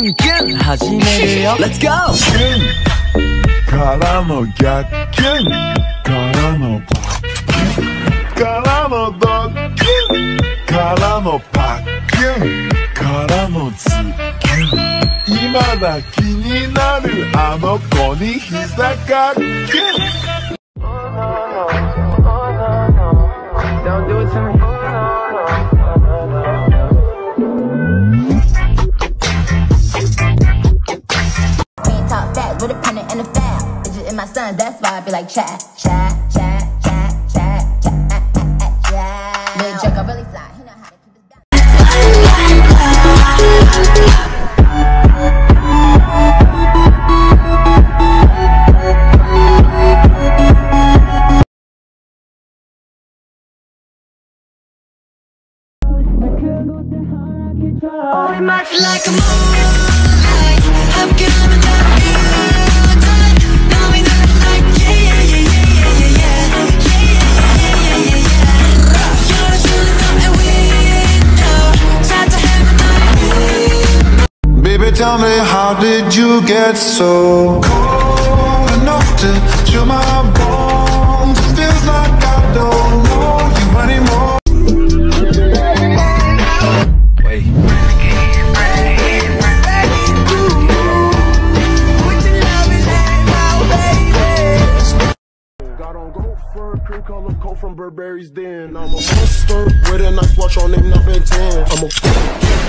ンキュン始めるよキュンからの逆キュンからのパキュンからのドッキュンからのパッキュンからのズキュン今だ気になるあの子に膝かっキュン guns, that's why I be like chat, chat, chat, chat, chat, chat, chat, chat. Little joke, really fly. He know how to keep his gun. Oh, much like a moonlight, I'm gonna tell me how did you get so cold enough to chill my bones? It feels like I don't know you anymore. Wait. From Burberry's Den, I'm a monster with a nice watch on him, not been 10. I'm a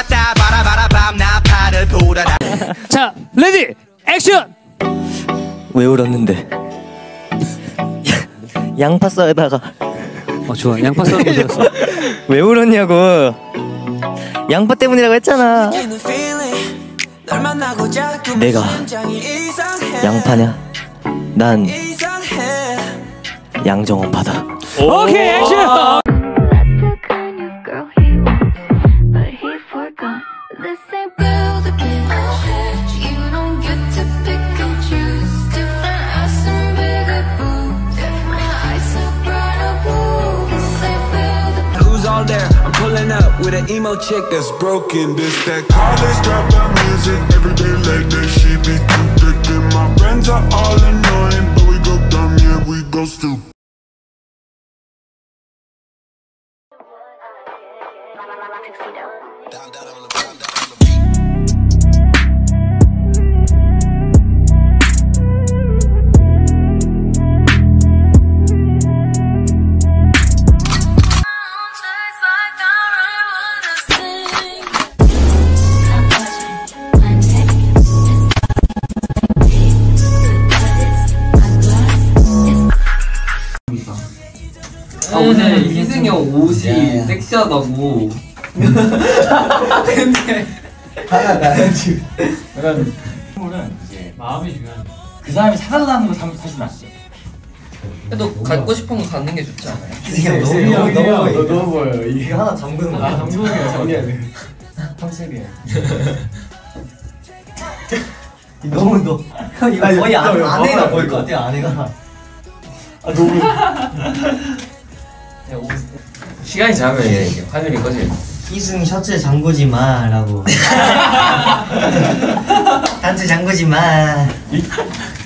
왔다 바라바라 밤나 팔을 돌아라 자 레디 액션 왜 울었는데 양파 써에다가어 좋아 양파 써은거 좋았어 왜 울었냐고 양파 때문이라고 했잖아 내가 양파냐 난 양정원 바다 오케이 액션 with an emo chick that's broken. This that college dropout music. Every day late that, she be too thick. And my friends are all annoying, but we go dumb, yeah, we go stupid. 오늘 희승이 음. 형 옷이 야. 섹시하다고 근데 하나 나는 지금 그 선물은 이제 마음이 중요한그 사람이 사가서 는거 사면 사실 낫지 그래도 갖고 싶은 거 갖는 게 좋지 않아요? 희승이 형 너무 너무 보여 너무 보여 이게 하나 잠그는 아, 거야 잠그는 거야 컨셉이야 너무 너형 아, 이거 거의 아내가 보일 것 같아 아내가 아 너무 시간이 지나면 이게 화면이 꺼지는 승 셔츠 잠그지 마라고 단추 잠그지 마